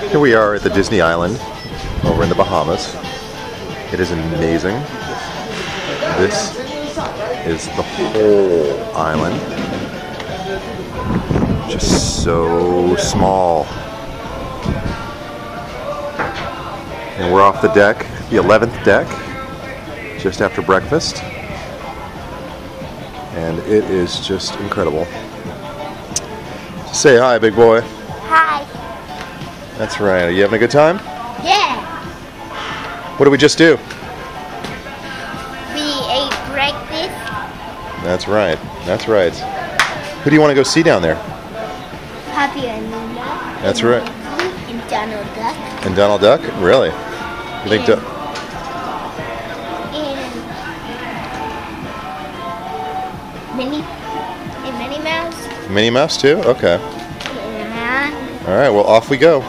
Here we are at the Disney Island over in the Bahamas. It is amazing. This is the whole island. Just so small. And we're off the deck, the 11th deck, just after breakfast. And it is just incredible. Say hi, big boy. Hi. That's right. Are you having a good time? Yeah. What did we just do? We ate breakfast. That's right. That's right. Who do you want to go see down there? Papi and Luna. That's right. And Donald Duck. And Donald Duck? Really? You think? Yeah. Du- And Minnie. And Minnie Mouse. Minnie Mouse too? Okay. And All right. Well, off we go.